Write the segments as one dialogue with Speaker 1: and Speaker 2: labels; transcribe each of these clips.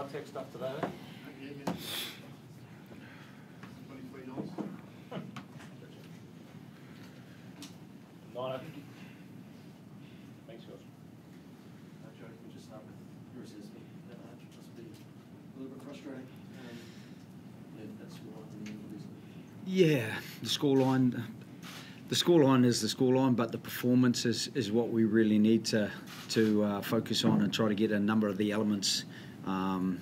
Speaker 1: high tech stuff today. Eh? Nine. Thanks, Josh.
Speaker 2: Joe, we just start with your assessment? That match must be a little bit frustrating. Um, yeah, that's what I think.
Speaker 3: Yeah, the scoreline. The scoreline is the scoreline, but the performance is, is what we really need to to uh, focus on and try to get a number of the elements um,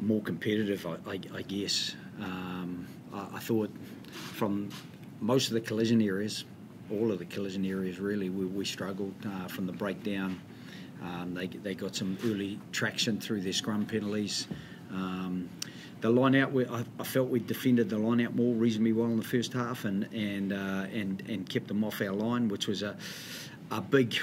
Speaker 3: more competitive. I, I, I guess um, I, I thought from most of the collision areas, all of the collision areas really, we, we struggled uh, from the breakdown. Um, they, they got some early traction through their scrum penalties. Um, the line out, we, I, I, felt we defended the line out more reasonably well in the first half and and uh, and and kept them off our line, which was a a big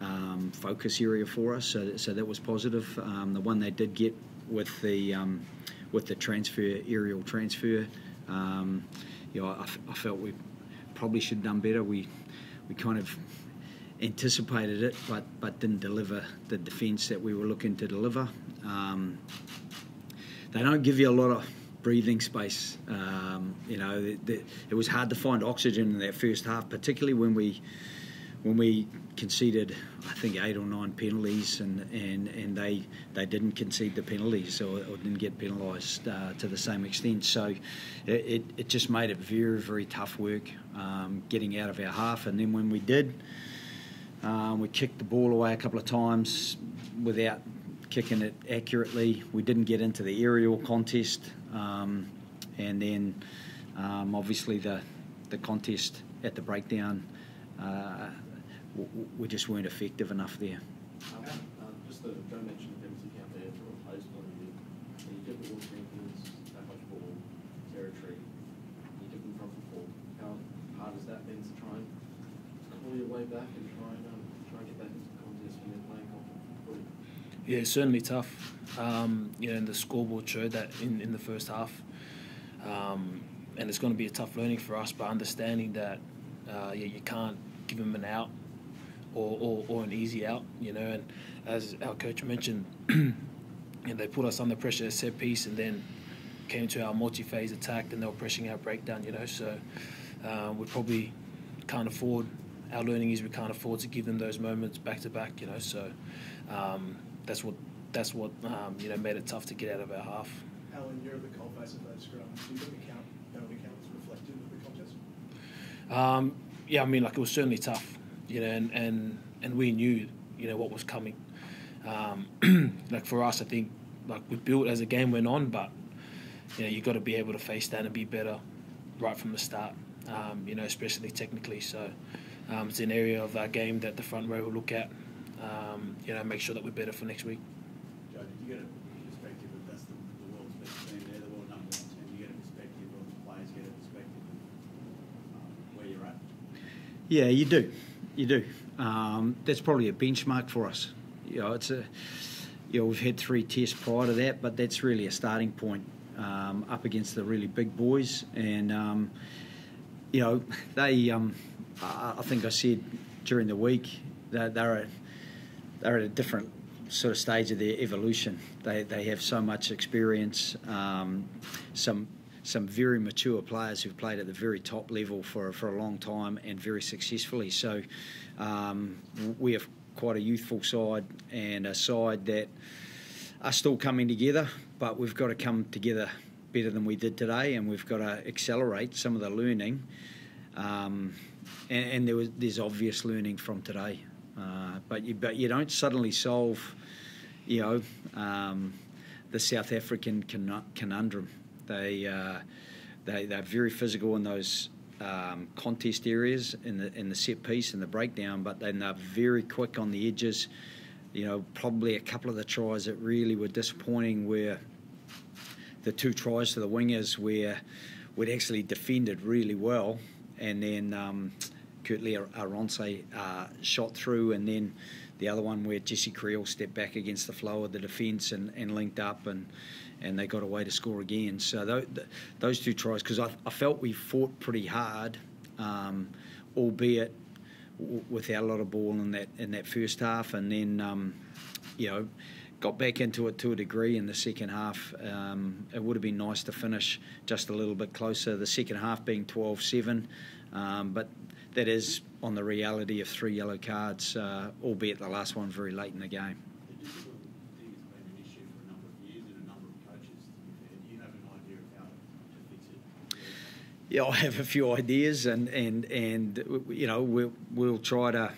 Speaker 3: um, focus area for us. So, so that was positive. Um, the one they did get with the um, with the transfer aerial transfer, um, you know, I, I, felt we probably should have done better. We we kind of anticipated it, but but didn't deliver the defence that we were looking to deliver. Um, they don't give you a lot of breathing space. Um, you know, it, it was hard to find oxygen in that first half, particularly when we when we conceded, I think eight or nine penalties, and, and, and they they didn't concede the penalties or, or didn't get penalised uh, to the same extent. So it, it just made it very very tough work um, getting out of our half. And then when we did, um, we kicked the ball away a couple of times without kicking it accurately. We didn't get into the aerial contest, um, and then um, obviously the the contest at the breakdown. Uh, we just weren't effective enough there.
Speaker 2: Um, uh, just the Joe mentioned there for a place point of view. you get the World Champions that much ball territory, you get them from football. How hard is that then to try and claw your way back and try and um, try and get back into the contest when they're playing confident
Speaker 4: Yeah, it's certainly tough. Um, you know, and the scoreboard showed that in, in the first half. Um, and it's going to be a tough learning for us, but understanding that uh, yeah, you can't give them an out or, or, or an easy out, you know. And as our coach mentioned, and they put us under pressure at set piece and then came to our multi-phase attack and they were pressing our breakdown, you know. So uh, we probably can't afford, our learning is we can't afford to give them those moments back to back, you know. So um, that's what that's what um, you know made it tough to get out of our half.
Speaker 5: Alan, you're the coalface of those scrums. Do you think the count, penalty count was reflective of the contest?
Speaker 4: Um, yeah, I mean, like it was certainly tough you know, and, and, and we knew, you know, what was coming. Um, like for us, I think, like we built as the game went on, but you know, you got to be able to face that and be better right from the start. Um, you know, especially technically. So um, it's an area of our game that the front row will look at. Um, you know, make sure that we're better for next week.
Speaker 6: Joe, did you get a perspective of that's the, the world's best team? They're the world number one team. You get a perspective of the players, get a perspective of um, where you're at.
Speaker 3: Yeah, you do. You do. Um, that's probably a benchmark for us. You know, it's a. You know, we've had three tests prior to that, but that's really a starting point um, up against the really big boys. And um, you know, they. Um, I think I said during the week that they're at, they're at a different sort of stage of their evolution. They they have so much experience, um, some some very mature players who've played at the very top level for, for a long time and very successfully. So um, we have quite a youthful side and a side that are still coming together, but we've got to come together better than we did today, and we've got to accelerate some of the learning. Um, and, and there was, there's obvious learning from today, uh, but you but you don't suddenly solve, you know, um, the South African conundrum. They uh, they they're very physical in those um, contest areas in the in the set piece and the breakdown, but then they're very quick on the edges. You know, probably a couple of the tries that really were disappointing were the two tries to the wingers where we'd actually defended really well, and then um, Kurt-Lee Arendse uh, shot through, and then the other one where Jesse Kriel stepped back against the flow of the defence and, and linked up and and they got away to score again. So those, two tries, because I, I, felt we fought pretty hard, um, albeit without a lot of ball in that in that first half, and then um, you know got back into it to a degree in the second half. Um, it would have been nice to finish just a little bit closer. The second half being 12-7, um, but that is on the reality of three yellow cards, uh, albeit the last one very late in the game.
Speaker 6: The discipline thing has been an issue for a number of years and a number of coaches, to be fair. Do you have an idea of how to fix it?
Speaker 3: Yeah, I have a few ideas, and and and you know we'll we'll try to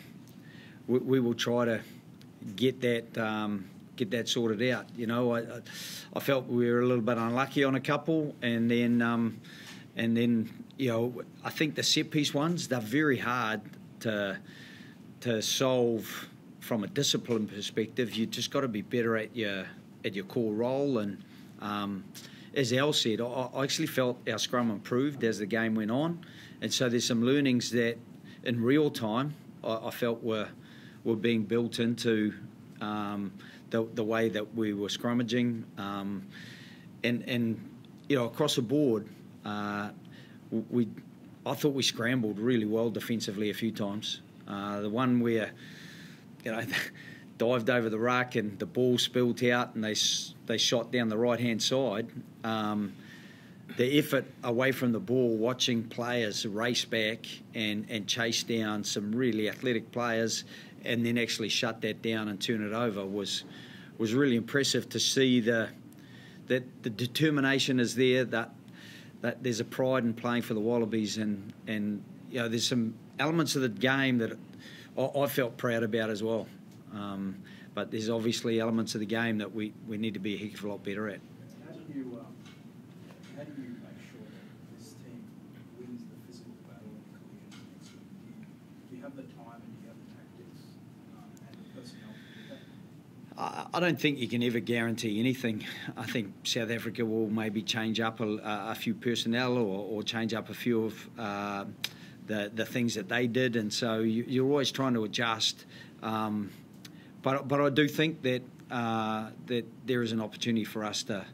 Speaker 3: we, we will try to get that um, get that sorted out. You know, I I felt we were a little bit unlucky on a couple, and then um, and then you know I think the set piece ones they're very hard to to solve from a discipline perspective. You just got to be better at your at your core role and. Um, as Al said, I, I actually felt our scrum improved as the game went on, and so there's some learnings that, in real time, I, I felt were were being built into um, the the way that we were scrummaging, um, and and you know across the board, uh, we I thought we scrambled really well defensively a few times. Uh, the one where you know. Dived over the ruck and the ball spilled out and they they shot down the right hand side. Um, the effort away from the ball, watching players race back and, and chase down some really athletic players, and then actually shut that down and turn it over was was really impressive to see the that the determination is there that that there's a pride in playing for the Wallabies and and you know there's some elements of the game that I, I felt proud about as well. Um, but there's obviously elements of the game that we, we need to be a heck of a lot better at.
Speaker 5: How do you, um, how do you make sure that this team wins the physical battle in collision next week? Do you, do you have the time and do you have the tactics um, and the personnel to do that?
Speaker 3: I, don't think you can ever guarantee anything. I think South Africa will maybe change up a, a few personnel or, or, change up a few of uh, the, the things that they did, and so you, you're always trying to adjust. Um, but but I do think that uh, that there is an opportunity for us to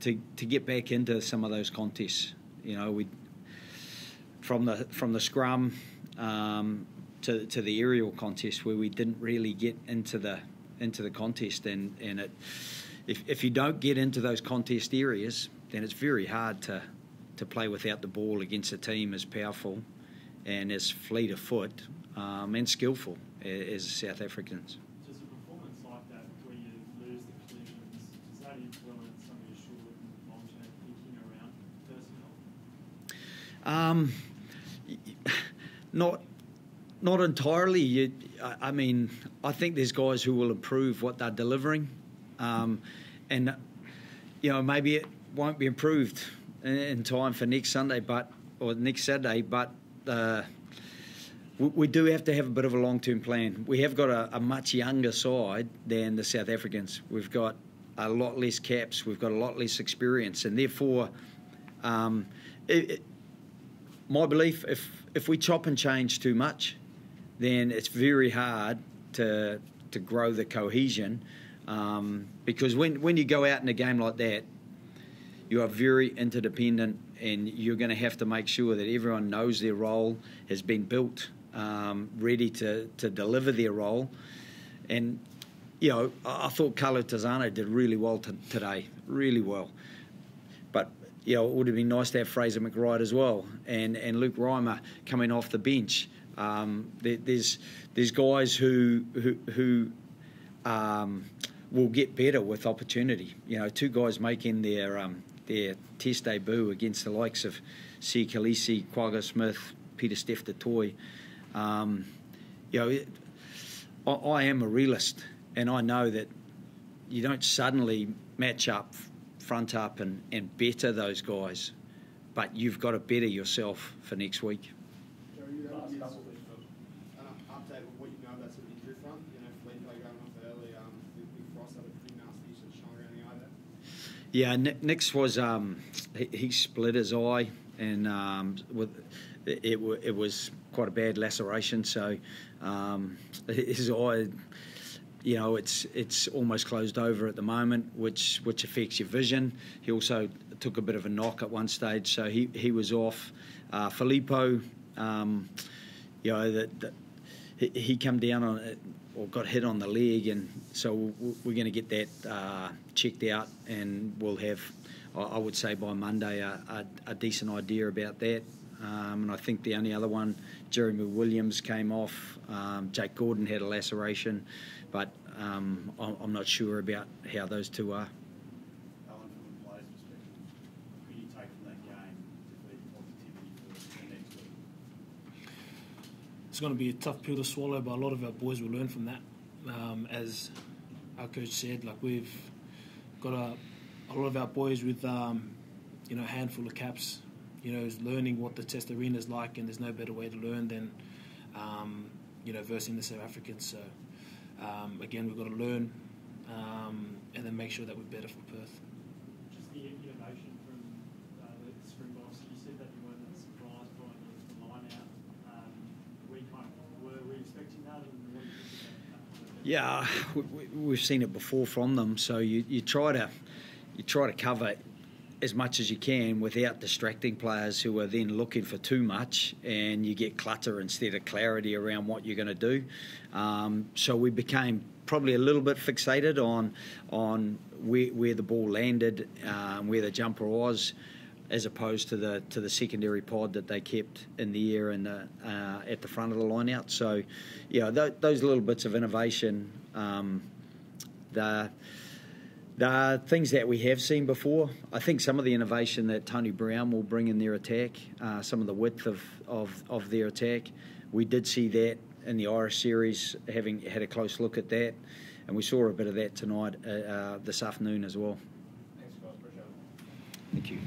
Speaker 3: to to get back into some of those contests. You know, we from the from the scrum um, to to the aerial contest where we didn't really get into the into the contest, and and it if if you don't get into those contest areas, then it's very hard to to play without the ball against a team as powerful and as fleet of foot um, and skillful as South Africans.
Speaker 7: Does a performance like that, where you lose the collisions, does that influence some of your short and long-term thinking around personnel?
Speaker 3: Um, not not entirely. You, I, mean, I think there's guys who will improve what they're delivering, um, and you know maybe it won't be improved in, in time for next Sunday, but or next Saturday, but. Uh, we, we do have to have a bit of a long-term plan. We have got a, a much younger side than the South Africans. We've got a lot less caps. We've got a lot less experience, and therefore, um, it, it, my belief, if if we chop and change too much, then it's very hard to to grow the cohesion. Um, because when when you go out in a game like that, you are very interdependent, and you're going to have to make sure that everyone knows their role has been built, um, ready to to deliver their role, and. You know, I I thought Carlo Tizzano did really well t- today, really well. You know, it would have been nice to have Fraser McReight as well, and and Luke Reimer coming off the bench. Um, there, there's there's guys who who, who um, will get better with opportunity. You know, two guys making their um, their test debut against the likes of Siya Kolisi, Kwagga Smith, Peter Steph Toy. Um, you know, it, I, I am a realist, and I know that you don't suddenly match up front up and, and better those guys, but you've got to better yourself for next week.
Speaker 5: Jerry, you have
Speaker 2: Last
Speaker 5: ideas?
Speaker 2: couple of weeks, an update of what you know about sort of injury front. You know, Filipo going off early. Big Big Frost had a pretty nasty sort of shine around the eye there.
Speaker 3: Yeah, Ni- Nick's was um, he, he split his eye, and um, with it, it, it was quite a bad laceration. So um, his eye, you know, it's it's almost closed over at the moment, which which affects your vision. He also took a bit of a knock at one stage, so he he was off. Uh, Filipo, um, you know, that, he, he down on it. or got hit on the leg, and so we're going to get that uh, checked out, and we'll have, I I would say by Monday, a, a, a decent idea about that. Um, and I think the only other one, Jeremy Williams came off. Um, Jake Gordon had a laceration, but um, I'm, I'm not sure about how those two are.
Speaker 6: Alan, from the player's perspective, who do you take from that game to feed positivity for the next week?
Speaker 4: It's going to be a tough pill to swallow, but a lot of our boys will learn from that. Um, as our coach said, like we've got a, a lot of our boys with um, you know a handful of caps. You know, is learning what the test arena is like, and there's no better way to learn than um, you know versing the South Africans. So um, again, we've got to learn um, and then make sure that we're better for Perth.
Speaker 7: Just the innovation from uh, the Springboks, you said that you weren't surprised by the, the line out. Um, we kind of were we expecting that, and what do you think about that?
Speaker 3: Yeah, we, we- we've seen it before from them. So you, you try to you try to cover as much as you can without distracting players who are then looking for too much, and you get clutter instead of clarity around what you're going to do. Um, so we became probably a little bit fixated on on where, where the ball landed, um, where the jumper was. As opposed to the to the secondary pod that they kept in the air and the, uh, at the front of the line out. So, yeah, th- those little bits of innovation, um, the things that we have seen before. I think some of the innovation that Tony Brown will bring in their attack, uh, some of the width of, of, of their attack, we did see that in the Irish series, having had a close look at that, and we saw a bit of that tonight, uh, uh, this afternoon as well.
Speaker 1: Thanks, guys. Appreciate it.
Speaker 3: Thank you.